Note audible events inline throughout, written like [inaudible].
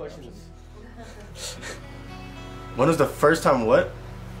questions. [laughs] when was the first time what?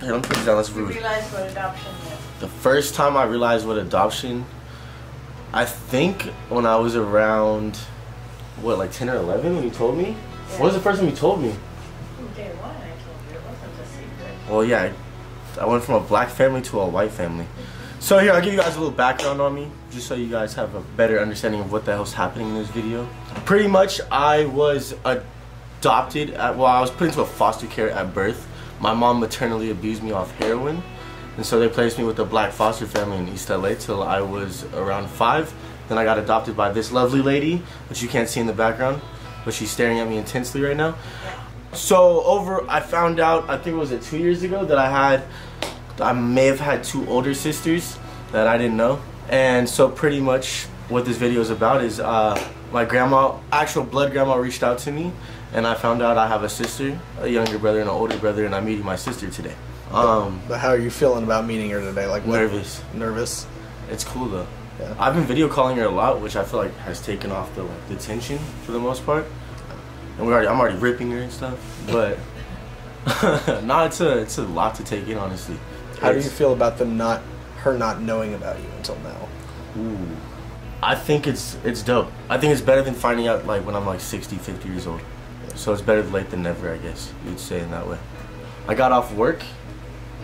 Hey, let me put this down. Let's You rude. realize what adoption is. The first time I realized what adoption, I think when I was around, what, like 10 or 11 when you told me? What was the first time you told me? From day one, I told you it wasn't a secret. Well, yeah, I, I went from a black family to a white family. So here, I'll give you guys a little background on me, just so you guys have a better understanding of what the hell's happening in this video. Pretty much, I was adopted, at, well, I was put into a foster care at birth. My mom maternally abused me off heroin, and so they placed me with a black foster family in East LA till I was around five. Then I got adopted by this lovely lady, which you can't see in the background, but she's staring at me intensely right now. So over, I found out, I think it was it two years ago that I had, I may have had two older sisters that I didn't know. And so pretty much what this video is about is uh, my grandma, actual blood grandma reached out to me and I found out I have a sister, a younger brother and an older brother and I'm meeting my sister today. Um, But how are you feeling about meeting her today? Like what? nervous. Nervous. It's cool though. Yeah. I've been video calling her a lot, which I feel like has taken off the like the tension for the most part. And we already, I'm already ripping her and stuff, but [laughs] no, it's a it's a lot to take in honestly. How do you feel about them not, her not knowing about you until now? Ooh. I think it's it's dope. I think it's better than finding out like when I'm like 60, 50 years old. So it's better late than never, I guess you'd say in that way. I got off work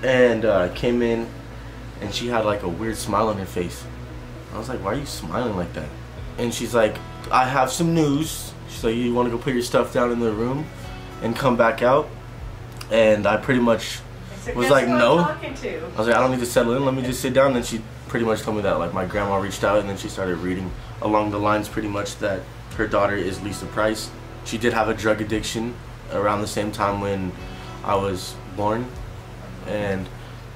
and uh, came in, and she had like a weird smile on her face. I was like, "Why are you smiling like that?" And she's like, "I have some news." She's like, "You want to go put your stuff down in the room, and come back out?" And I pretty much Was like, no. I was like, I don't need to settle in. Let me just sit down. then she pretty much told me that like my grandma reached out and then she started reading along the lines pretty much that her daughter is Lisa Price. She did have a drug addiction around the same time when I was born, and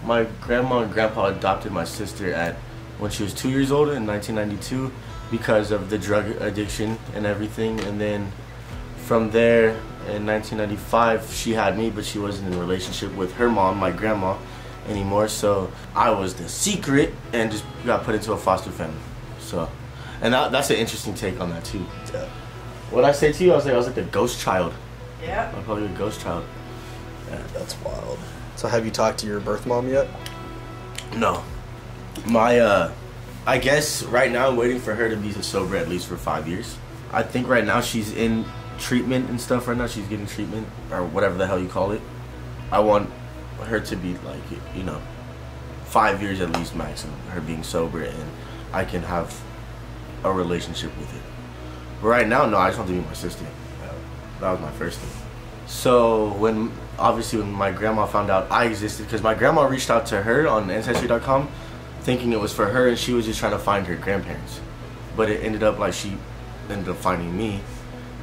my grandma and grandpa adopted my sister at when she was two years old in 1992 because of the drug addiction and everything. And then from there in 1995 she had me but she wasn't in a relationship with her mom my grandma anymore. So i was the secret and just got put into a foster family. So and that, that's an interesting take on that too. What i say to you? I was like i was like the ghost child. Yeah. i'm probably a ghost child. That's wild. So have you talked to your birth mom yet? no. My uh i guess right now i'm waiting for her to be sober at least for five years. I think right now she's in treatment and stuff right now. She's getting treatment or whatever the hell you call it. I want her to be like you know five years at least maximum her being sober and i can have a relationship with it but right now no i just want to be my sister uh, that was my first thing so when obviously when my grandma found out I existed, because my grandma reached out to her on ancestry.com, thinking it was for her, and she was just trying to find her grandparents. But it ended up like she ended up finding me.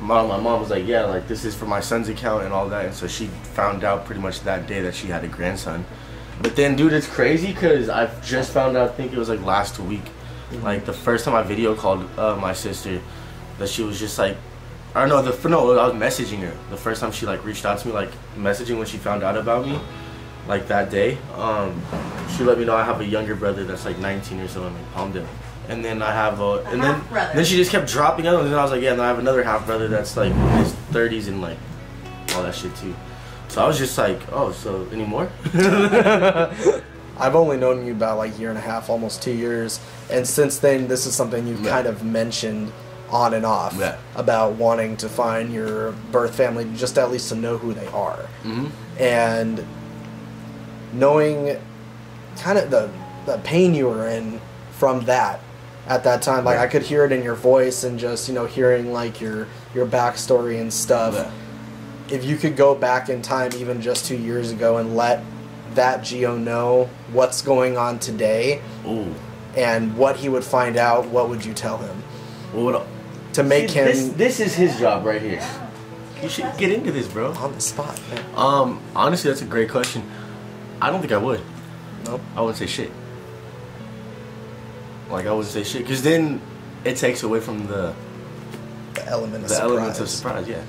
My, my mom was like, yeah, like this is for my son's account and all that, and so she found out pretty much that day that she had a grandson. But then, dude, it's crazy because I've just found out. I think it was like last week, like the first time I video called uh, my sister, that she was just like or no, the no, I was messaging her the first time she like reached out to me, like messaging when she found out about me, like that day. Um, she let me know I have a younger brother that's like 19 or so in like Palmdale, and then I have a, and then half-brother. then she just kept dropping out, and then I was like, yeah, and I have another half brother that's like in his 30s and like all that shit too. So I was just like, oh, so any more? [laughs] I've only known you about like a year and a half, almost two years, and since then, this is something you've Yeah. kind of mentioned on and off Yeah. about wanting to find your birth family, just at least to know who they are, hmm and knowing kind of the the pain you were in from that at that time. Like. I could hear it in your voice, and just you know hearing like your your backstory and stuff. Yeah. If you could go back in time, even just two years ago, and let that Gio know what's going on today Ooh. and what he would find out, what would you tell him Well, what? to make See, him This, this is his job right here. You should get into this, bro. on the spot? Man. Um, honestly, that's a great question. I don't think I would. Nope. I wouldn't say shit. Like I wouldn't say shit, cause then it takes away from the The element of the surprise. elements of surprise. Yeah,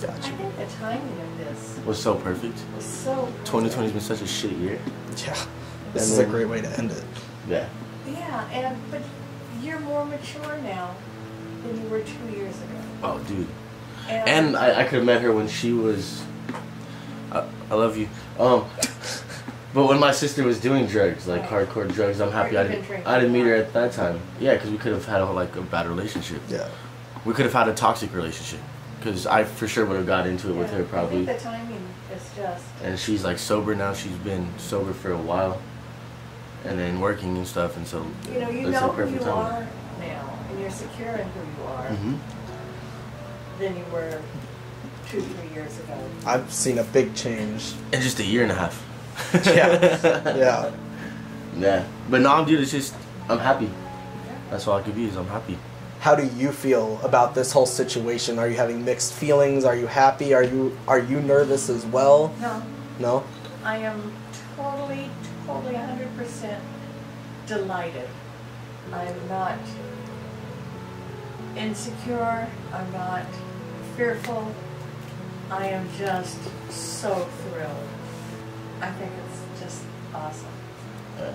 Gotcha. I Gotcha. think the timing of this was so perfect. was so. 2020's been such a shit year. Yeah. This And is then- a great way to end it. Yeah. Yeah, and but you're more mature now than you were two years ago. Oh, dude. And I, I could have met her when she was. I, I love you. Um, but when my sister was doing drugs, like hardcore drugs, I'm happy I didn't. I didn't meet her at that time. Yeah, because we could have had a, like a bad relationship. Yeah. We could have had a toxic relationship. Because I for sure would have got into it with Yeah, her I probably. think the timing is just. And she's like sober now. She's been sober for a while, and then working and stuff. And so You know, you it's know who perfect you timing. are now, and you're secure in who you are hmm than you were two, three years ago. I've seen a big change. In just a year and a half. [laughs] Yeah. Yeah. Yeah. But no, dude, it's just I'm happy. That's all I could be is I'm happy. How do you feel about this whole situation? Are you having mixed feelings? Are you happy? Are you are you nervous as well? No, No? I am totally, totally, hundred percent delighted. I'm not insecure. I'm not fearful. I am just so thrilled. I think it's just awesome. Yeah.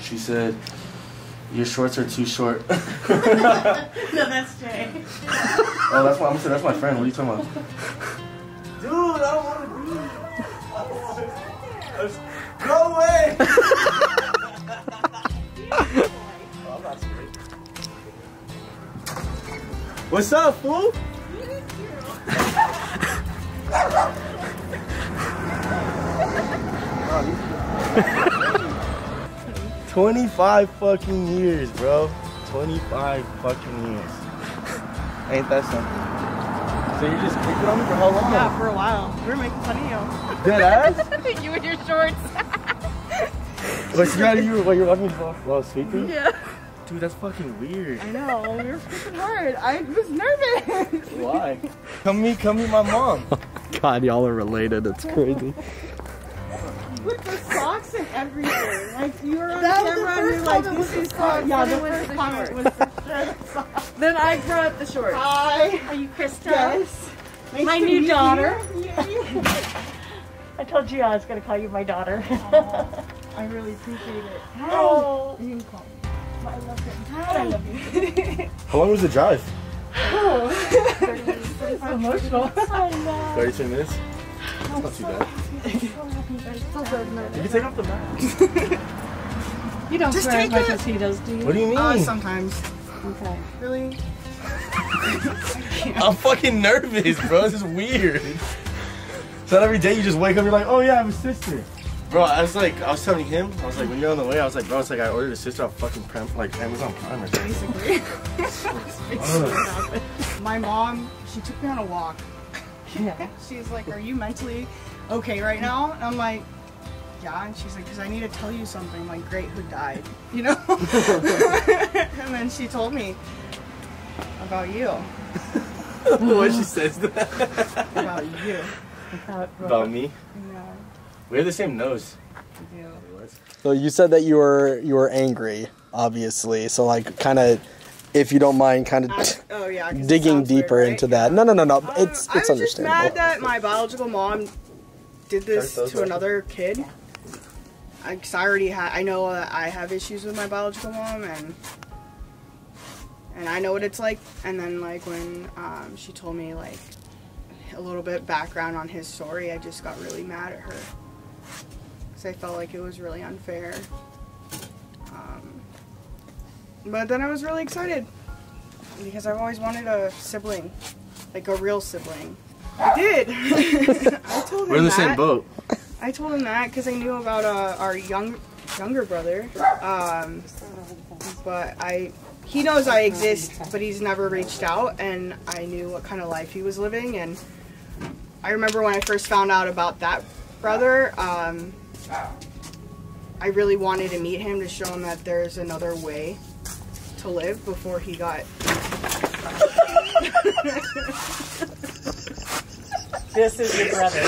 She said, "Your shorts are too short." [laughs] no, that's Jay. Oh, that's my. I'm saying that's my friend. What are you talking about? [laughs] Dude, I don't want to be. [laughs] Go away! What's up, fool? [laughs] Twenty-five fucking years, bro. Twenty-five fucking years. Ain't that something? So you just picked it on me for how long? Yeah, for a while. We were making fun of Dead ass? you. [laughs] you and your shorts. [laughs] But you got you while you're walking while I was speaking? yeah. Dude, that's fucking weird. I know. We were freaking hard. I was nervous. Why? Come meet, come meet my mom. God, y'all are related. It's crazy. With the socks and everything. Like you were on That camera the and you're like, this is the socks. socks, Yeah, then the first the comment was for sure the socks. Then I brought up the shorts. Hi. Are you Krista? Yes. Nice My to new meet daughter. [laughs] you. [laughs] I told you I was going to call you my daughter. [laughs] I really appreciate it. Oh. You can call me. I love it. I love you. How long was the drive? It's emotional. I know. 32 minutes? That's not too bad. So. You can take off the mask. You don't Just swear as take much it. as he does, do you? What do you mean? Uh, sometimes. Okay. Really? I'm fucking nervous, bro. This is weird. So not every day you just wake up, you're like, oh yeah, I have a sister. Bro, I was like, I was telling him, I was like, when you're on the way, I was like, bro, it's like I ordered a sister off fucking Prem, like Amazon Prime or something. Basically. [laughs] My mom, she took me on a walk. Yeah. [laughs] She's like, Are you mentally okay right now? And I'm like, Yeah. And she's like, Because I need to tell you something. I'm like, Great, who died? [laughs] You know? and then she told me about you. what she says that About you. about me. You know, We have the same nose. you. So you said that you were you were angry, obviously. So like, kind of, if you don't mind, kind of I- oh, yeah. 'cause it digging sounds weird, deeper right? into that. No, no, no, no. Um, It's I it's was just mad understandable. that my biological mom did this to up. another kid. I, cause I already had, I know that I have issues with my biological mom, and and I know what it's like. And then like when um, she told me like a little bit background on his story, I just got really mad at her because I felt like it was really unfair. Um, but then I was really excited because I've always wanted a sibling, like a real sibling. I did. [laughs] I told him We're in the that. same boat. I told him that because I knew about uh, our young younger brother. Um, but I he knows I exist, but he's never reached out, and I knew what kind of life he was living. And I remember when I first found out about that brother. Um, I really wanted to meet him to show him that there's another way to live before he got This is your brother.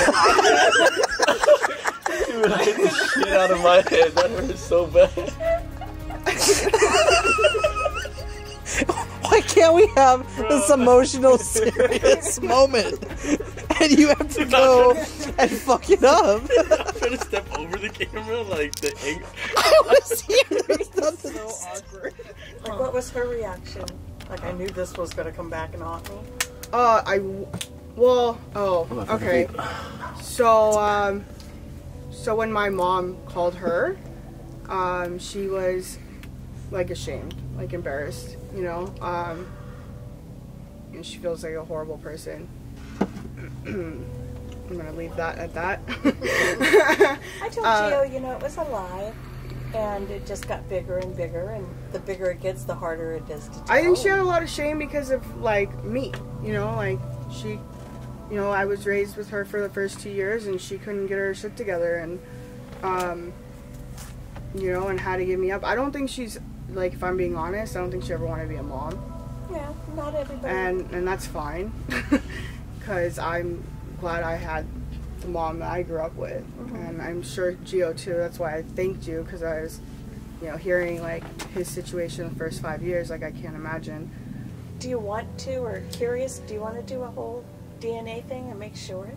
Dude, I hit the shit out of my head. That hurts so bad. Why can't we have this emotional, serious moment? And you have to go and fuck it up. [laughs] I'm trying to step over the camera, like the angle. I was here. There's [laughs] nothing so awkward. Like, what was her reaction? Like I knew this was gonna come back and haunt me. Uh, I, well, oh, okay. So, um, so when my mom called her, um, she was like ashamed, like embarrassed, you know. Um, and she feels like a horrible person. [clears throat] I'm gonna leave that at that. [laughs] I told Uh, Gio, you know, it was a lie. And it just got bigger and bigger, and the bigger it gets, the harder it is to tell. I think she had a lot of shame because of like me, you know, like she, you know, I was raised with her for the first two years and she couldn't get her shit together and, um, you know, and had to give me up. I don't think she's like, if I'm being honest, I don't think she ever wanted to be a mom, Yeah, not everybody. and and that's fine, [laughs] because I'm glad I had the mom that I grew up with, and I'm sure Gio too. That's why I thanked you because I was, you know, hearing like his situation the first five years, like I can't imagine. do you want to, or curious, do you want to do a whole DNA thing and make sure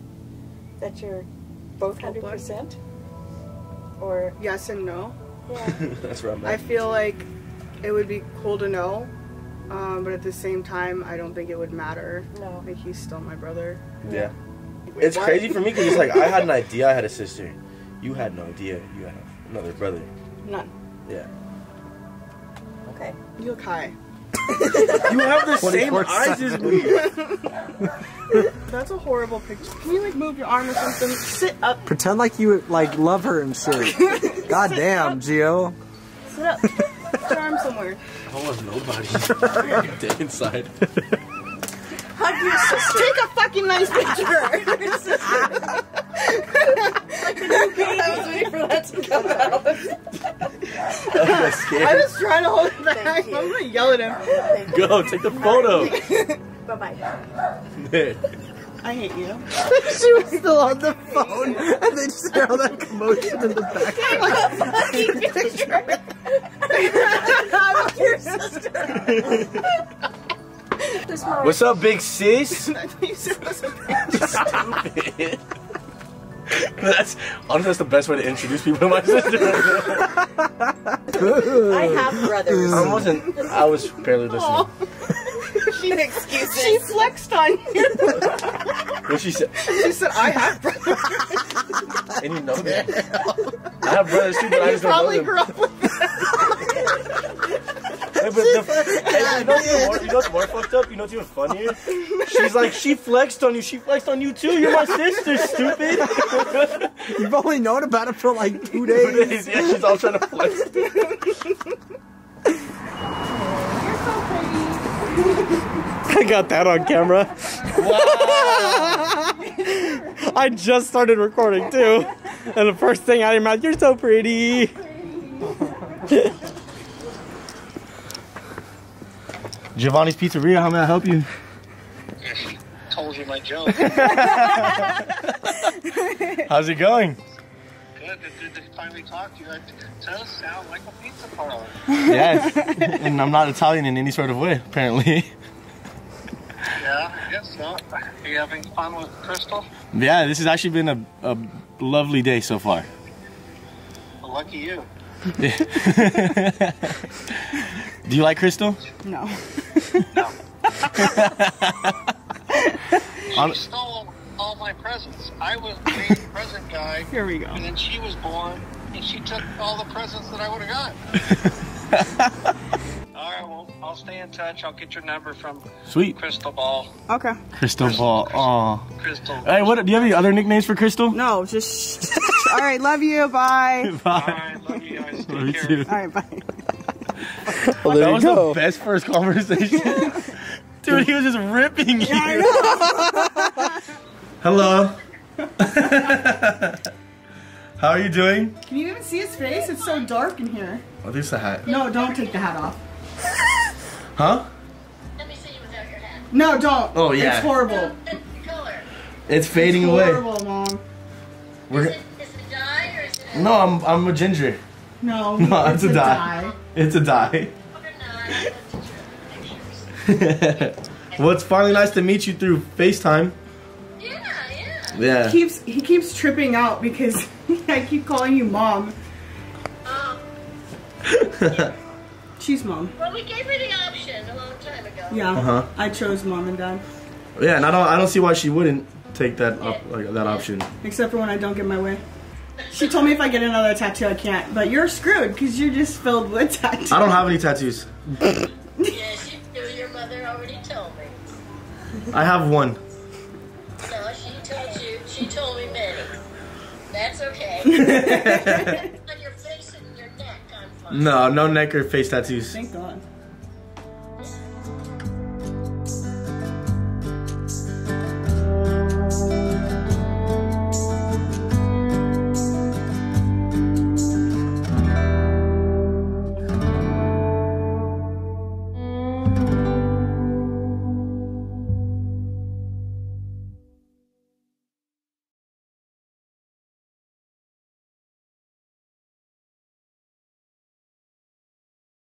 that you're both 100%? Or, Yes and no. yeah. [laughs] That's where I'm I at. feel like it would be cool to know, um, but at the same time, I don't think it would matter. No. Like he's still my brother. Yeah. Wait, It's what? crazy for me because it's like I had an idea I had a sister. You had no idea you had another brother. None. Yeah. Okay. You look high. [laughs] You have the same eyes as me. [laughs] That's a horrible picture. Can you like move your arm or something? Sit up. Pretend like you like love her and shit. [laughs] God damn, Gio. Sit up. Put your arm somewhere. Almost nobody. Dead inside. Hug your sister. Take a fucking nice picture. [laughs] I was waiting for that to come out. I'm I was trying to hold it back. I'm gonna yell at him. Go, take the photo. Bye-bye. I hate you. [laughs] she was still on the phone, and they just hear all that commotion in the background. [laughs] Your sister. This my What's up, big sis? [laughs] I thought you said [laughs] it was a that's honestly that's the best way to introduce people to my sister. I have brothers. I wasn't. I was barely listening. [laughs] She excuses. She flexed on you. What she said, She said, "I have brothers." and you know that. I have brothers too, but I just don't know probably grew up with. Hey, but the, hey, you, know what's more, you know what's more fucked up? You know what's even funnier? She's like, she flexed on you. She flexed on you too. You're my sister, stupid. [laughs] You've only known about it for like two days. yeah, she's all trying to flex. [laughs] I got that on camera. [laughs] I just started recording too, and the first thing out of your mouth, "You're so pretty." Giovanni's Pizzeria. How may I help you? [laughs] told you my joke. [laughs] How's it going? Good, good to finally talk to you. It does sound like a pizza parlor. Yes, [laughs] and I'm not Italian in any sort of way, apparently. Yeah, I guess so. Are you having fun with Crystal? Yeah, this has actually been a, a lovely day so far. Well, lucky you. Do you like Crystal? No. No. I'm- [laughs] She stole all my presents. I was the main present guy, Here we go. and then she was born, and she took all the presents that I would have got. [laughs] all right, well, I'll stay in touch. I'll get your number from Sweet. Crystal Ball. Okay. Crystal Ball. Aw. Crystal. Hey, what? Do you have any other nicknames for Crystal? No, just. All right. Love you. Bye. [laughs] All right, love you. Take care. too. All right. Bye. [laughs] Well, That you was go. the best first conversation. [laughs] Dude, he was just ripping you. [laughs] Hello. How are you doing? Can you even see his face? It's so dark in here. Oh, there's the hat. No, don't take the hat off. Huh? Let me see you without your hat. No, don't. Oh, yeah. It's horrible. What color? It's fading It's away. horrible, mom. We're it, is it dye or is it no, I'm I'm a ginger. No, No, [laughs] it's, it's a a dye. dye. It's a dye. or not? I looked at your pictures. well, it's finally nice to meet you through FaceTime. Yeah, yeah. Yeah. He keeps he keeps tripping out because [laughs] I keep calling you mom. Um, She's mom. well, we gave her the option a long time ago. Yeah. Uh-huh. I chose mom and dad. Yeah, and I don't I don't see why she wouldn't take that op- like that option. Except for when I don't get my way. She told me if I get another tattoo, I can't. But you're screwed because you're just filled with tattoos. I don't have any tattoos. Yes, you do. Your mother already told me. I have one. No, she told you. She told me many. That's okay. [laughs] On your face and your neck, I'm fine. No, no neck or face tattoos. Thank God.